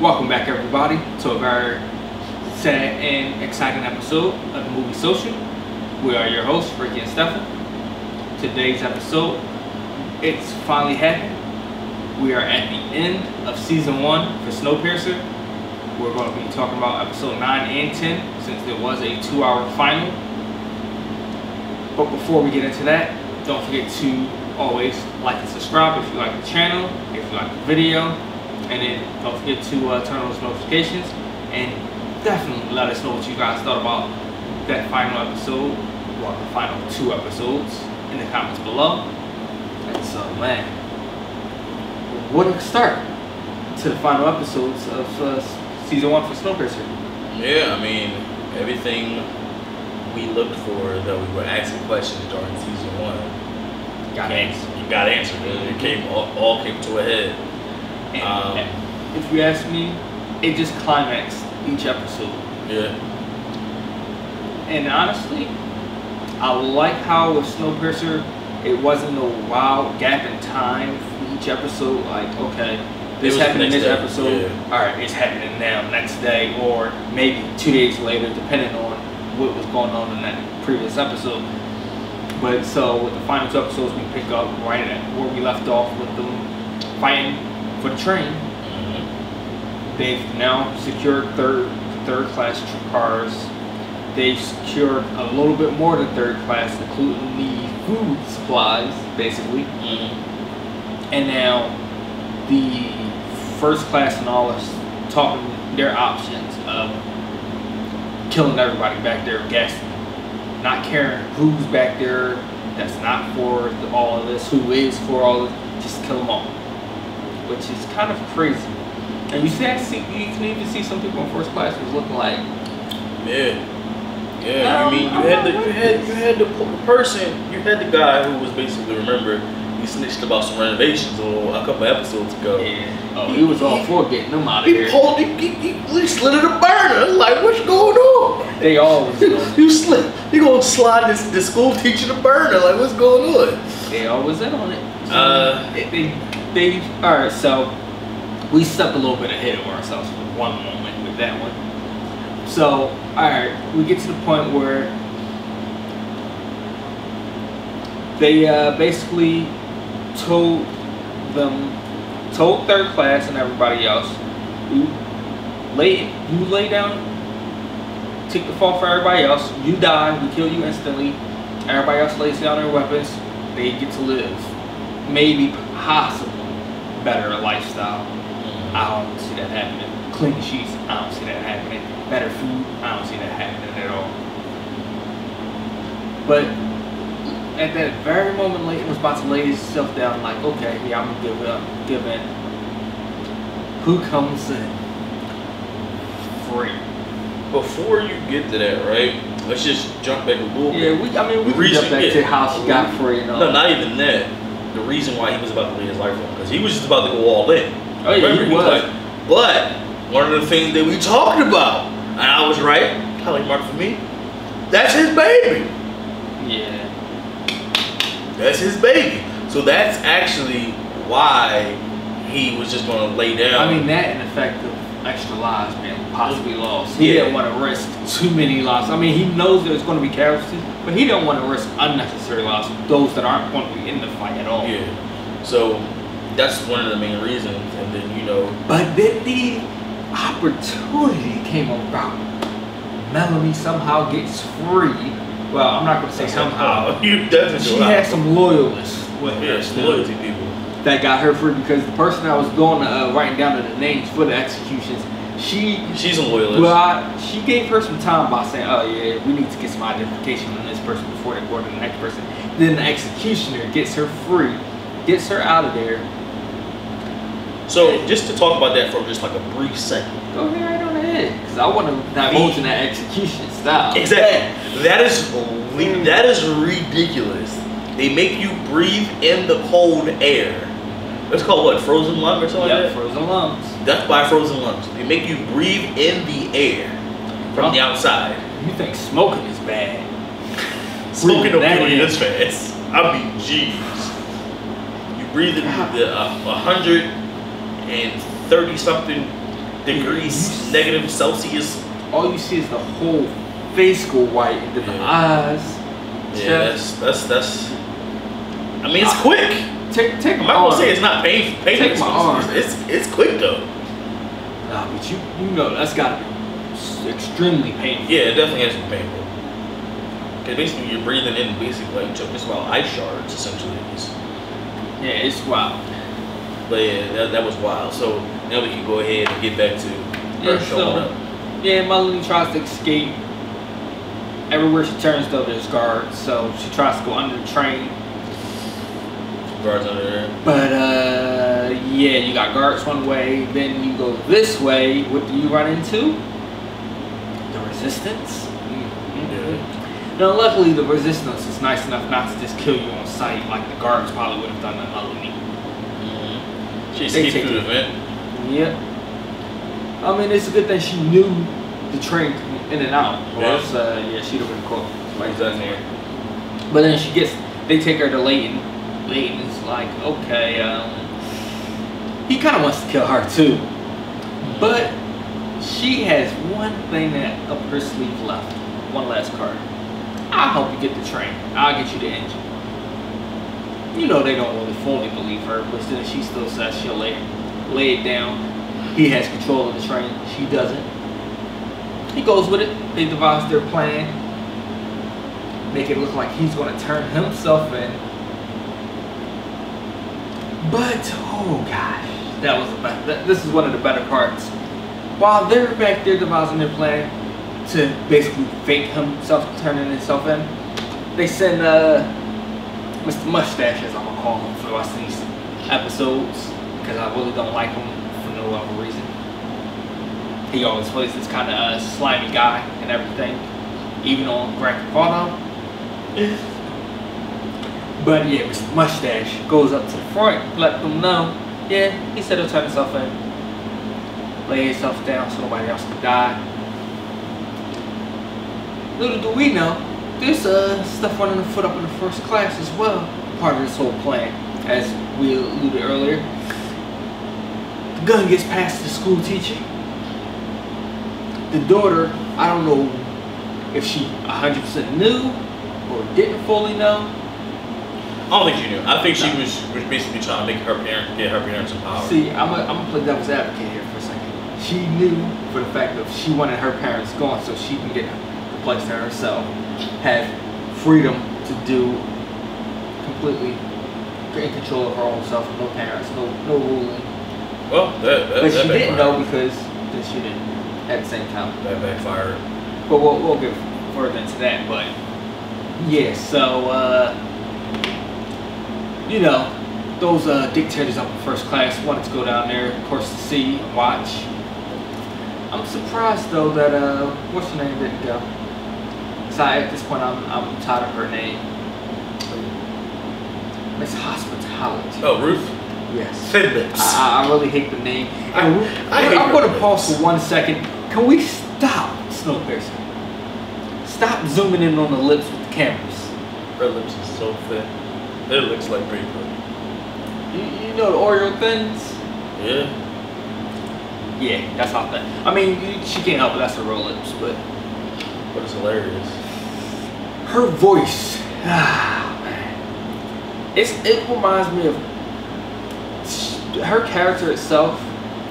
Welcome back, everybody, to a very sad and exciting episode of the movie Social. We are your hosts, Ricky and Stefan. Today's episode, it's finally happened. We are at the end of season one for Snowpiercer. We're going to be talking about episode 9 and 10 since there was a two hour final. But before we get into that, don't forget to always like and subscribe if you like the channel, if you like the video, and then don't forget to uh, turn on those notifications and definitely let us know what you guys thought about that final episode, or the final two episodes in the comments below. And so, man, what a start to the final episodes of uh, season one for Snowpiercer. Yeah, I mean, everything we looked for that we were asking questions during season one Got answered. you got answered. It came all, all came to a head. And, Um, and if you ask me, it just climaxed each episode. Yeah, And honestly, I like how with Snowpiercer, it wasn't a wild gap in time for each episode. Like, okay, this happened in this day, episode. yeah. All right, it's happening now, next day, or maybe two days later, depending on what was going on in that previous episode. But so with the final two episodes, we pick up right at where we left off with them fighting for the train. They've now secured third third class cars. They've secured a little bit more than third class, including the food supplies, basically. Mhm. And now the first class and all is talking their options of killing everybody back there, gassing, not caring who's back there. That's not for the, all of this. Who is for all of this? Just kill them all, which is kind of crazy. And you see, I see, you can even see some people in first class was looking like, yeah, yeah. Um, I mean, you had the you had you had the person, you had the guy who was basically remember he snitched about some renovations a, a couple episodes ago. yeah, oh, he was all for getting them out of He here. pulled, he, he, he, he slid in a burner. Like, what's going on? They always, you know, You slid, you gonna slide this the school teacher the burner? Like, what's going on? they always in on it. So, Uh, they, they, they, all right. So we stuck a little bit ahead of ourselves for one moment with that one. So, all right, we get to the point where they uh, basically told them, told third class and everybody else, you lay, you lay down, take the fall for everybody else. You die, we kill you instantly. Everybody else lays down their weapons. They get to live, maybe possibly better lifestyle. I don't see that happening. Clean sheets, I don't see that happening. Better food, I don't see that happening at all. But at that very moment, Layton was about to lay himself down, like, okay, yeah, I'm gonna give up, give in. Who comes in? Free. Before you get to that, right? Let's just jump back a little Yeah, bit. we. I mean, we reason- jump back yeah. to how she got free and all. No, not even that. The reason why he was about to lay his life on, because he was just about to go all in. Oh, yeah, he was. like, but one of the things that we talked about, and I was right, Mark for me, that's his baby. Yeah. That's his baby. So that's actually why he was just gonna lay down. I mean that and the fact of extra lives being possibly lost. He Yeah. didn't want to risk too many lives. I mean, he knows there's going to be casualties, but he didn't want to risk unnecessary losses. Those that aren't going to be in the fight at all. yeah. So that's one of the main reasons. And then you know, But then the opportunity came about. Melanie somehow gets free. Well, I'm not going to say somehow. you definitely She had some loyalists with her yeah, loyalty people. That got her free because the person that was going uh, writing down the names for the executions, she She's a loyalist. Well, I, she gave her some time by saying, "Oh yeah, we need to get some identification on this person before they go to the next person." Then the executioner gets her free, gets her out of there. So just to talk about that for just like a brief second. Go ahead right on ahead, because I want to divulge in that execution style. Exactly. That is that is ridiculous. They make you breathe in the cold air. It's called what? Frozen lung or something Yep, like frozen lungs. that? That's by frozen lungs. They make you breathe in the air from the outside. You think smoking is bad? Smoking don't kill you in. this fast. I mean, jeez. You breathe in the uh, 130 something degrees negative Celsius. All you see is the whole face go white and then the eyes. Yeah, that's that's that's. I mean, it's Ah. quick. Take take I'm my not gonna arm. say it's not pain, painful. Take my arm. It's it's quick though. Nah, but you you know that's gotta be extremely painful. Yeah, it definitely has to be painful. Cause basically you're breathing in basically like just about ice shards essentially. It's- Yeah, it's wild. But yeah, that, that was wild. So now we can go ahead and get back to her Yeah, showing so- up. Yeah, Melanie tries to escape. Everywhere she turns though there's guards, so she tries to go under the train. Guards under there. But uh yeah, you got guards one way, then you go this way. What do you run into? The resistance. Mhm. Now, luckily, the resistance is nice enough not to just kill you on sight like the guards probably would have done to Melanie. Mm-hmm. She escaped through the vent. Yep. I mean, it's a good thing she knew the train in and out, or Yeah. else, uh, yeah, she'd have been caught. Like Exactly. But then she gets, they take her to Layton. Layton is like, okay, um, he kind of wants to kill her too. But she has one thing that up her sleeve left. One last card. I'll help you get the train. I'll get you the engine. You know they don't really fully believe her, but then she still says she'll lay, lay it down. He has control of the train. She doesn't. He goes with it. They devise their plan. Make it look like he's going to turn himself in. But oh gosh, that was that, this is one of the better parts. While they're back there devising their plan to basically fake himself turning himself in, they send uh, Mr. Mustache, as I'm gonna call him for the rest of these episodes, because I really don't like him for no other reason. He always plays this kind of uh, slimy guy and everything, even on Grand Theft Auto. But yeah, Mr. Mustache goes up to the front, let them know, yeah, he said he'll turn himself in. Lay himself down so nobody else can die. Little do we know, there's uh, stuff running afoot up in the first class as well, part of this whole plan, as we alluded earlier. The gun gets passed to the school teacher. The daughter, I don't know if she 100% knew or didn't fully know. I don't think she knew. I think she was, was basically trying to make her parent get her parents in power. See, I'm gonna I'm gonna play devil's advocate here for a second. She knew for the fact that she wanted her parents gone so she can get the place to herself, have freedom to do completely in control of her own self, no parents, no no ruling. well, that that, But that she didn't backfired. know because then she didn't at the same time. That backfired. But we'll, we'll get further into that. But yeah, so uh, you know, those uh, dictators up in first class wanted to go down there, of course, to see, watch. I'm surprised though that uh, what's her name didn't go. So I, at this point, I'm I'm tired of her name. Miss Hospitality. Oh, Ruth Yes. Fidbits. I, I really hate the name. I- we- I hate I'm going to pause for one second. Can we stop, Snowpiercer? Stop zooming in on the lips with the cameras. Her lips are so thin. It looks like paper. You, you know the Oreo thins? Yeah. Yeah, that's how thin. I mean, she can't help it. That's her real lips, but But it's hilarious. her voice. Ah, man. It's it reminds me of her character itself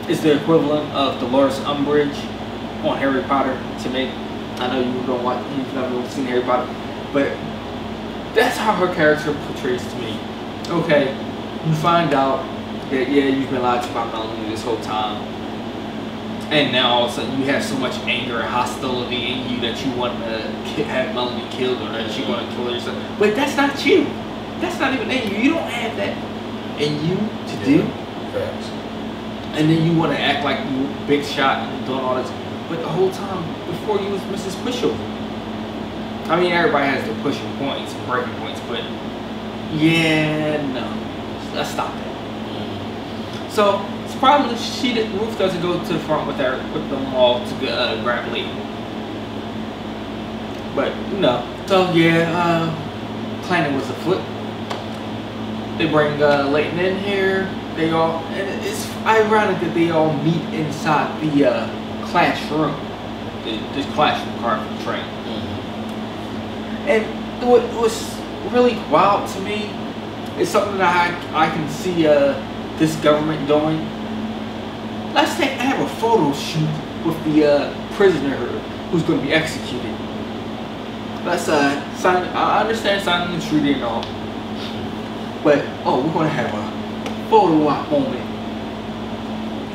is the equivalent of Dolores Umbridge on Harry Potter to me. I know you don't watch, you've never seen Harry Potter, but that's how her character portrays to me. Okay, you find out that yeah, you've been lied to by Melanie this whole time, and now all of a sudden you have so much anger and hostility in you that you want to have Melanie killed or that you want to kill yourself. But that's not you. That's not even in you. You don't have that in you to do. Facts. And then you want to act like you big shot and doing all this. But the whole time before you was Mrs. Pushover. I mean, everybody has their pushing points breaking points, but yeah, no. Let's stop that. So, surprisingly, she did, Ruth doesn't go to the front with her, with them all to uh, grab Lee. But, you know. So, yeah, uh, planning was afoot. They bring uh, Layton in here. they all, and it's ironic that they all meet inside the uh, classroom, the, the classroom car for the train. And what was really wild to me is something that I, I can see uh, this government doing. Let's say I have a photo shoot with the uh, prisoner who's going to be executed. Let's uh, sign. I understand signing the treaty and all, but oh, we're going to have a photo op moment.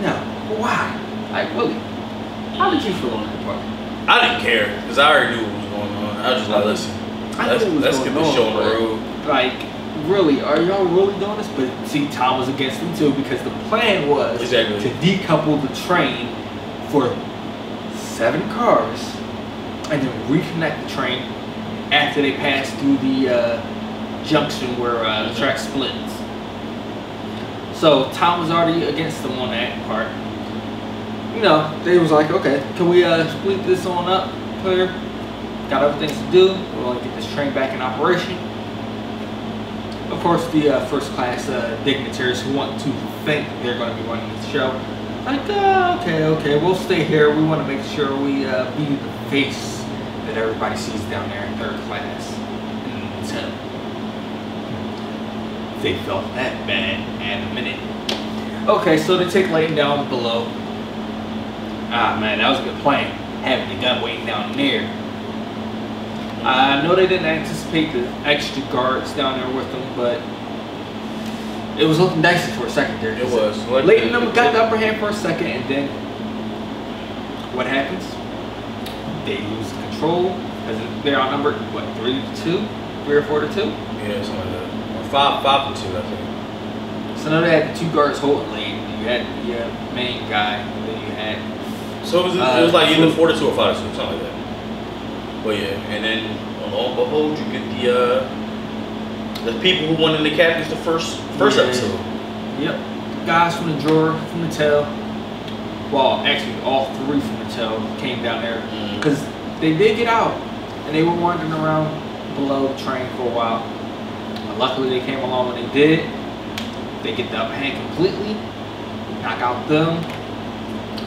No, why? Like really? How did you feel on that part? I didn't care because I already knew what was going on. I was just like, listen, I let's, knew what was let's get this show on the road. like really are y'all really doing this? But see tom was against them too because the plan was Exactly. to decouple the train for seven cars and then reconnect the train after they pass through the uh, junction where uh, the track splits. So tom was already against them on that part. You know they was like okay can we uh, split this on up clear got other things to do we want to get this train back in operation of course, the uh, first class uh, dignitaries who want to think they're going to be running the show, like, uh, okay, okay, we'll stay here. We want to make sure we uh, be the face that everybody sees down there in third class. Until they felt that bad in a minute. Okay, so they take Layton down below. Ah, man, that was a good plan. Having the gun waiting down there. I know they didn't anticipate the extra guards down there with them, but it was looking dicey for a second there. It was. Like, Layton them got the upper hand for a second, and then what happens? They lose control because they're outnumbered. What three to two, three or four to two? Yeah, something like that. Or five, five to two, I think. So now they had the two guards holding Layton. You had the uh, main guy, and then you had So it was, Uh, it was like either four to two or five to two, something like that. But yeah, and then lo and behold, you get the uh, the people who won in the captains the first first Yeah. episode. Yep. Guys from the drawer, from the tail. Well, actually, all three from the tail came down there because they did get out and they were wandering around below the train for a while. But luckily, they came along when they did. They get the upper hand completely, knock out them.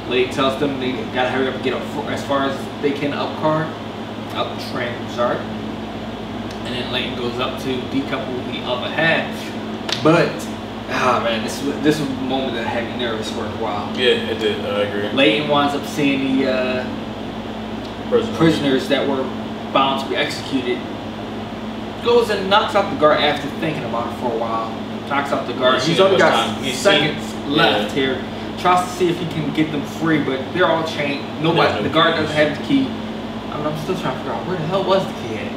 Lady tells them they gotta hurry up and get up as far as they can up car, up train, sorry. And then Layton goes up to decouple the upper half. But, ah man, this was, this was a moment that had me nervous for a while. Yeah, it did. I agree. Layton winds up seeing the uh, Prisoners. prisoners that were bound to be executed. Goes and knocks out the guard after thinking about it for a while. Knocks out the guard. He's only got seconds left here. Tries to see if he can get them free, but they're all chained. Nobody, no the guard doesn't have the key. I mean, I'm still trying to figure out where the hell was the key at.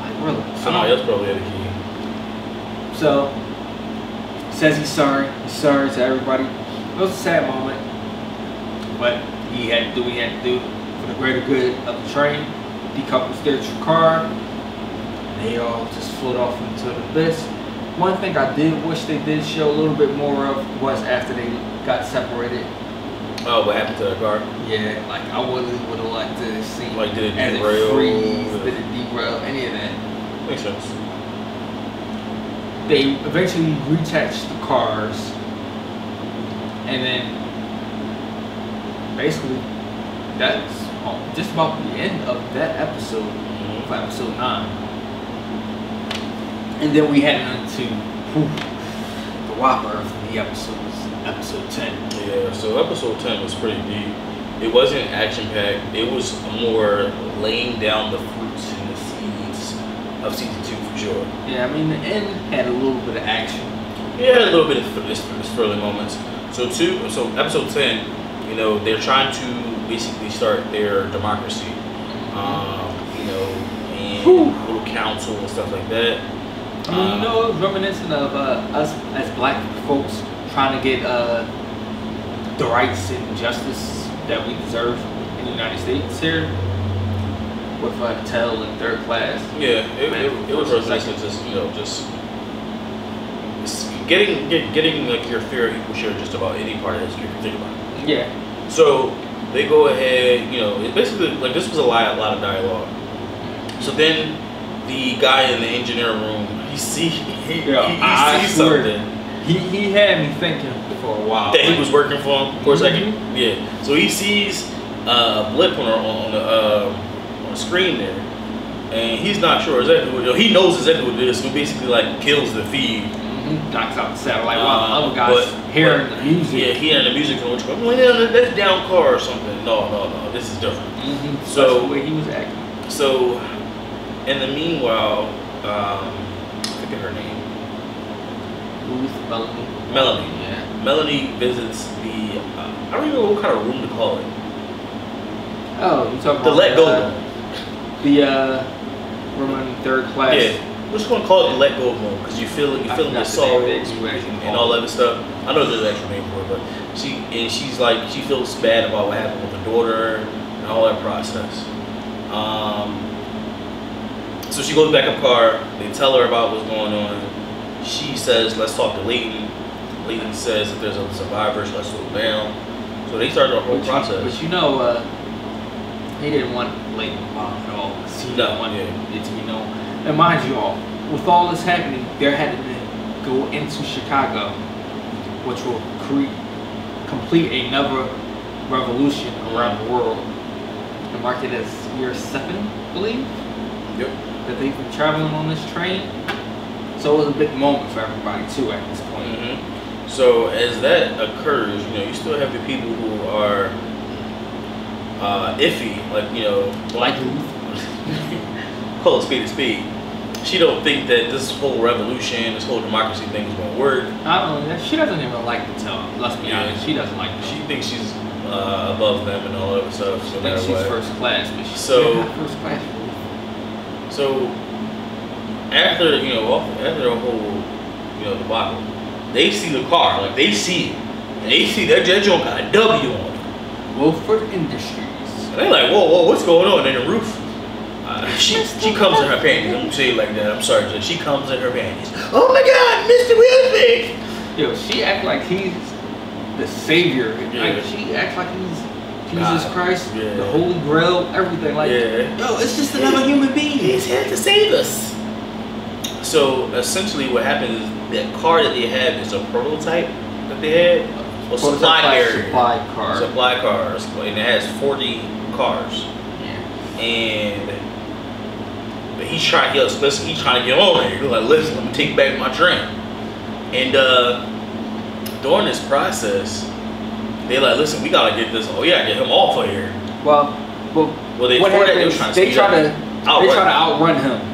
Like really? Somebody else probably had a key. So says he's sorry. He's sorry to everybody. It was a sad moment, but he had to do what he had to do for the greater good of the train. Decouples their car. They all just float off into the abyss. One thing I did wish they did show a little bit more of was after they got separated. Oh, what happened to the car? Yeah, like I really would have liked to see Like, did it as derail? freeze, did it derail, any of that. Makes sense. they eventually reattached the cars and then basically that's just about the end of that episode Mhm. of episode 9 and then we head into whew, the whopper of the episodes episode 10 Yeah, so episode 10 was pretty deep. It wasn't action packed, it was more laying down the fruits and the seeds of season 2 for sure. yeah i mean the end had a little bit of action Yeah, a little bit of th- thrilling moments. So two, so episode 10, you know, they're trying to basically start their democracy. Um, you know, and Whew. little council and stuff like that. I mean, you Um, know, reminiscent of uh, us as black folks trying to get uh, the rights and justice that we deserve in the United States here with uh, Tell and third class. Yeah, it, Man, it, it was and just you know, just getting get, getting like your fair equal share just about any part of history think about. it. Yeah. So they go ahead, you know, it basically like this was a lot, a lot of dialogue. So then the guy in the engineer room, he see he, Yeah, he, he sees something. He he had me thinking for a while. that he was working for him for a 2nd Mhm. Yeah. So he sees uh, a blip on, on the uh, on the screen there, and he's not sure exactly what. He knows exactly what it is. So he basically like kills the feed. Knocks out the satellite while Uh, the other guys hearing the music. Yeah, hearing the music which well, yeah, that's down car or something. No, no, no. This is different. Mhm. So- That's the way he was acting. So, in the meanwhile, um, I forget her name. Ruth Bellamy. Melanie. Yeah. Melanie visits the. Uh, I don't even know what kind of room to call it. Oh, you talking The about let go uh, room. The uh, room in third class. Yeah, we're just gonna call it the let go room because you feel you feel the sorrow name of the actual and hall. all that other stuff. I know there's an actual name for it, but she and she's like she feels bad about what happened with her daughter and all that process. Um, so she goes back up car. They tell her about what's going on. She says, "Let's talk to Layton." Layton says if there's a survivor, so let's slow down. So they start the whole But you, process. but you know, uh, he didn't want Layton involved at all. He No, didn't want yeah. it to be known. And mind you all, with all this happening, there had to go into Chicago, which will create, complete another revolution around the world. The market is year seven, I believe, Yep. that they've been traveling on this train. So it was a big moment for everybody too at this point. hmm So as that occurs, you know, you still have the people who are uh, iffy, like you know, Like call it speed to speed. She don't think that this whole revolution, this whole democracy thing is going to work. I don't know. She doesn't even like the tone. Let's be Yeah. honest. She doesn't like the She thinks she's uh, above them and all that stuff. So I no think matter she's what. first class, but she's So- not first class. So after you know after the whole you know debacle, they see the car like they see it. They see that that joint got a W on it. Wilford Industries. And they like, whoa, whoa, what's going on in the roof? Uh, she she comes in her panties. I'm gonna say it like that. I'm sorry, Judge. She comes in her panties. Oh my God, Mr. Wilford! Yo, she act like he's the savior. Yeah. Like she acts like he's Jesus God, Christ, yeah. the Holy Grail, everything. Like, Yeah. yo, it's just another human being. He's here to save us. So essentially, what happens is that car that they have is a prototype that they had, a supply area, Supply car. supply cars, and it has 40 cars. yeah. and but he's trying. He was listen. He's trying to get on there. He's like, listen, let me take back my train. And uh, during this process, they like, listen, we gotta get this. Oh yeah, get him off of here. Well, but Well, they what that, they trying to They try to Outrun. they try to outrun him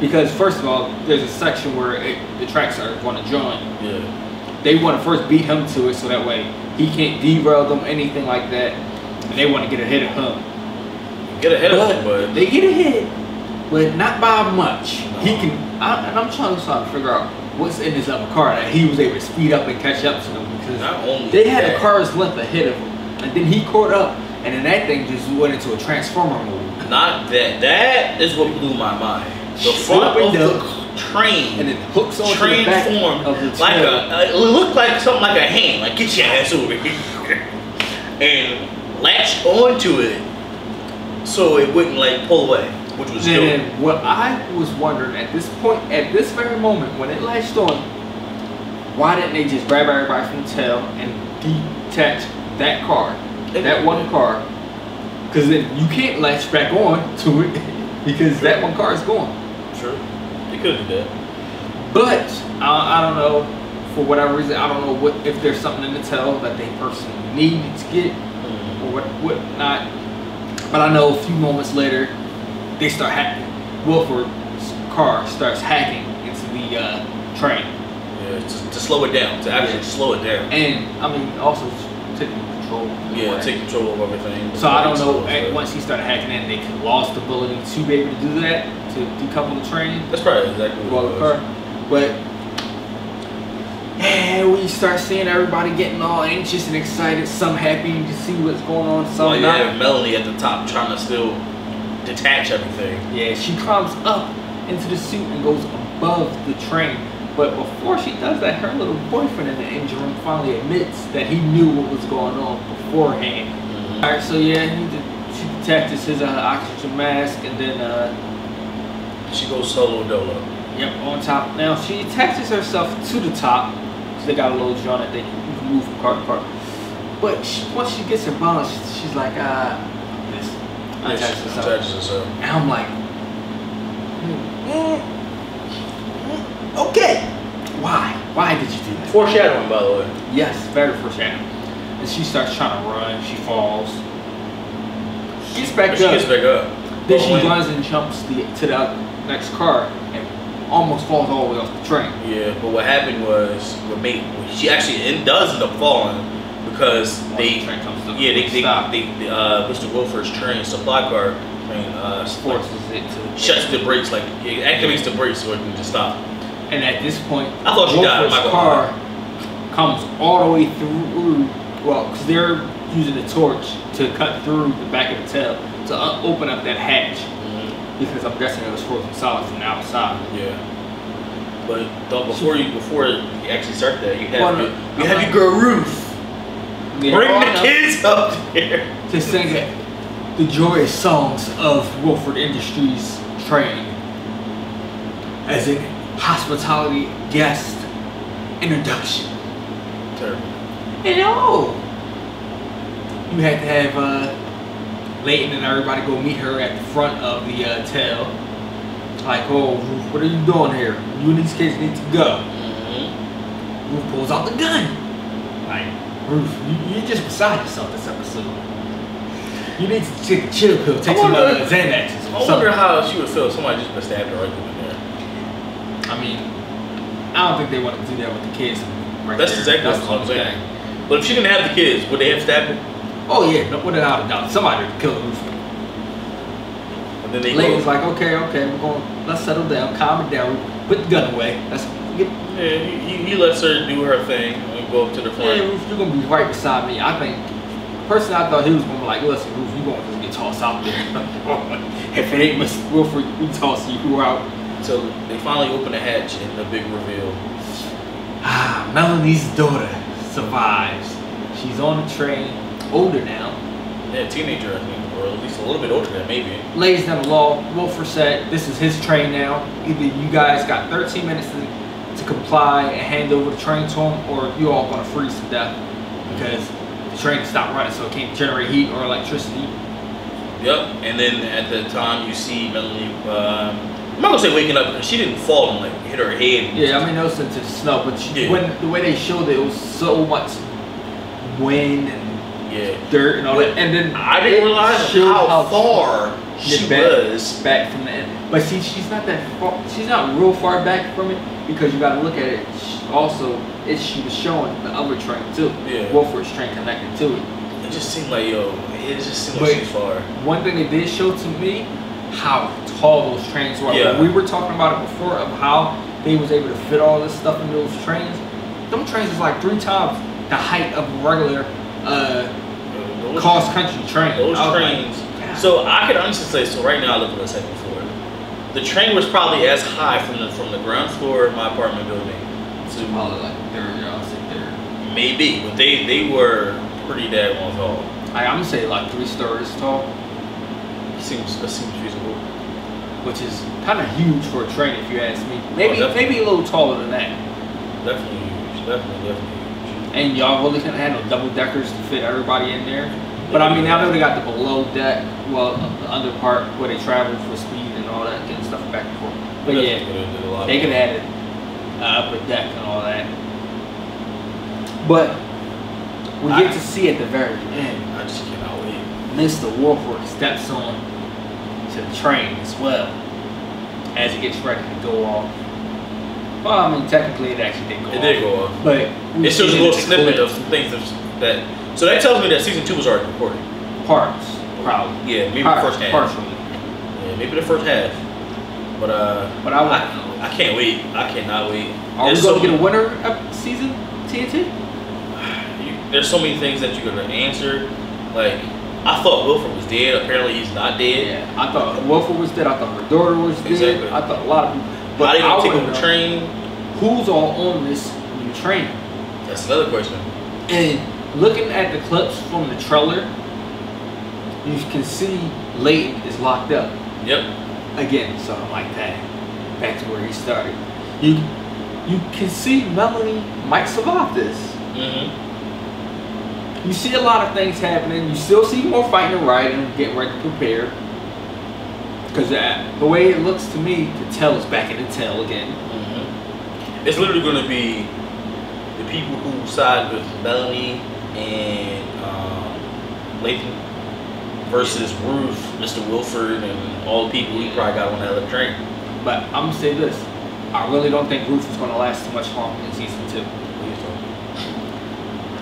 because first of all, there's a section where it, the tracks are going to join. yeah, they want to first beat him to it so that way he can't derail them, anything like that. And they want to get ahead of him. get ahead of him, but they get ahead, but not by much. He can, I, and I'm trying to try to figure out what's in this other car that he was able to speed up and catch up to them because not only they had that, a car's length ahead of him, and then he caught up, and then that thing just went into a transformer mode. Not that. That is what blew my mind. The front of the train. and it hooks onto the back transformed of the like a, uh, it looked like something like a hand, like get your ass over here, and latched onto it so it wouldn't like pull away, which was dope. Then what I was wondering at this point, at this very moment, when it latched on, why didn't they just grab everybody from the tail and detach that car, that one car? Because then you can't latch back on to it because that one car is gone. Sure, they could have that. But I, I don't know, for whatever reason, I don't know what if there's something in the tail that they personally needed to get or what what not. But I know a few moments later, they start hacking. Wilford's car starts hacking into the uh, train, Yeah, to, to slow it down, to actually Yeah. slow it down. and I mean also taking control. Yeah, over take control of everything. So I don't know. Once he started hacking in, they lost the ability to be able to do that to decouple the train. That's probably exactly what it was. car. But and we start seeing everybody getting all anxious and excited, some happy to see what's going on, some Well, you not. have Melanie at the top trying to still detach everything. Yeah, she climbs up into the suit and goes above the train. But before she does that, her little boyfriend in the engine room finally admits that he knew what was going on beforehand. Mm-hmm. All right, so yeah, he detaches his uh, oxygen mask and then uh, She goes solo dolo. Yep, on top. Now she attaches herself to the top, because they got a little joint that they can, move from car to car. But she, once she gets her balance, she, she's like, ah, this. Yeah, Unattached she herself. attaches herself. And I'm like, mm, mm, okay. Why? Why did you do that? Foreshadowing, by the way. Yes, very foreshadowing. And she starts trying to run. She falls. She gets back But she up. gets back up. then she runs and jumps the, to the next car and almost falls all the way off the train. Yeah, but what happened was, what made she actually it does end up falling because Once they, the train comes to yeah, they, they, stop. they, they uh, Mr. Wilford's train, supply car train, uh, like, forces it to shuts the brakes, like it activates the brakes so it can just stop. And at this point, I thought she died, Wilford's I'm car comes all the way through. Well, because they're using the torch to cut through the back of the tail to uh, open up that hatch. Because I'm guessing it was frozen solid from the outside. Yeah. But before you before you actually start that, you have Well, your, you have your girl Ruth. Yeah, Bring the kids up there. To sing the joyous songs of Wilford Industries train as a hospitality guest introduction. Terrible. Hello. You had to have uh, Layton and everybody go meet her at the front of the uh, tail. Like, oh, Ruth, what are you doing here? You and these kids need to go. Mm-hmm. Ruth pulls out the gun. Like, Ruth, you, you're just beside yourself this episode. You need to take a chill pill, take some uh, or I something. wonder how she would feel if somebody just stabbed her right and there. I mean, I don't think they want to do that with the kids. Right That's there. exactly That's what I'm saying. But if she didn't have the kids, would they have stabbed her? Oh yeah, no, without a doubt, somebody would kill Ruth. And then they Layton's like, okay, okay, we're going. Let's settle down, calm it down, put the gun away. Let's get. yeah, he, he, he lets her do her thing and go up to the front. Yeah, Ruth, you're gonna be right beside me. I think. Personally, I thought he was gonna be like, listen, Ruth, you gonna just get tossed out there. if it ain't Mr. Wilford, we toss you out. So they finally open the hatch and the big reveal. Ah, Melanie's daughter survives. She's on the train, older now. Yeah, teenager, I think, or at least a little bit older than maybe. Lays down the law. Wilford said, this is his train now. Either you guys got 13 minutes to, to comply and hand over the train to him, or you all gonna freeze to death because the train stopped running, so it can't generate heat or electricity. Yep. And then at the time you see Melanie. Um, I'm not gonna say waking up because she didn't fall and like hit her head. Yeah, I mean, no sense the snow, but she, Yeah. when the way they showed it, it was so much wind and Yeah. dirt and all that, and then I didn't realize showed how, far she back, was. back from the end. But see, she's not that far. She's not real far back from it because you got to look at it. She- Also, it, she was showing the other train too. Yeah. Wilford's train connected to it. It just seemed like yo, it just seemed But- like she's far. One thing they did show to me how tall those trains were. Yeah. We were talking about it before of how they was able to fit all this stuff in those trains. Them trains is like three times the height of a regular uh, cross country train. Those was like, trains. So I could honestly say. So right now I live on the second floor. The train was probably as high from the from the ground floor of my apartment building to probably like third, say third. maybe, but they they were pretty daggone tall. I, I'm gonna say like three stories tall, Seems that seems feasible. which is kind of huge for a train if you ask me. Maybe definitely. maybe a little taller than that. Definitely huge. Definitely definitely. And y'all really couldn't handle double deckers to fit everybody in there. But I mean, now that they got the below deck, well, the under part where they travel for speed and all that, getting stuff back and forth. But yeah, Definitely could've did a lot they could have added uh, upper deck and all that. But we I- get to see at the very end, I just cannot wait. Mr. Wilford steps on to the train as well as it gets ready to go off. Well, I mean, technically it actually did go It off. did go off. But It shows a little snippet clip of some things that. So that tells me that season two was already recorded. parts, probably. Yeah, maybe Par- the first half. Partially. Yeah, maybe the first half. But uh, But I want I, I can't wait. I cannot wait. Are There's we going so to get a winner of season TNT? you, there's so many things that you could answer. Like I thought Wilford was dead. Apparently he's not dead. Yeah, I thought Wilford was dead. I thought her daughter was dead. Exactly. I thought a lot of people. Why But they I gonna take wanna over the train? Who's all on this new train? That's another question. And looking at the clips from the trailer, you can see Layton is locked up Yep. again. So I'm like, dang, back to where he started. You you can see Melanie might survive this. Mm-hmm. You see a lot of things happening. You still see more fighting and riding, getting ready to prepare. Because the way it looks to me, the tail is back in the tail again. Mm-hmm. It's literally going to be the people who side with Melanie and um, Lathan versus Ruth, Mr. Wilford, and all the people he probably got on that other train. But I'm gonna say this: I really don't think Ruth is gonna last too much longer in season two.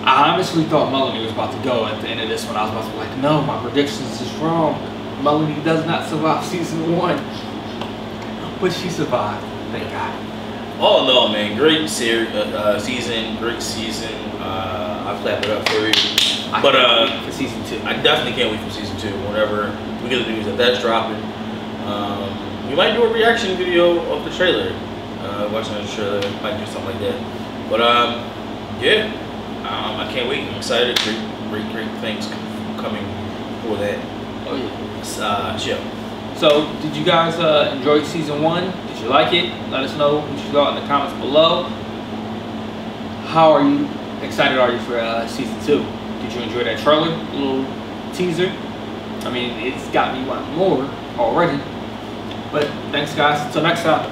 I honestly thought Melanie was about to go at the end of this one. I was about to be like, no, my predictions is wrong. Melanie does not survive season one. But she survived, thank God. All in all, man! Great series, uh, uh, season, great season. Uh, I clap it up for you. I but can't uh, wait for season two. I definitely can't wait for season two. Whenever we get the news that that's dropping, um, we might do a reaction video of the trailer. Uh, watching the trailer, might do something like that. But um, yeah, um, I can't wait. I'm excited. Great, great, great things coming for that. Uh, show. So, did you guys uh, enjoy season one? Did you like it? Let us know what you thought in the comments below. How are you excited are you for uh, season two? Did you enjoy that trailer, little teaser? I mean, it's got me wanting more already. But thanks, guys. Until next time.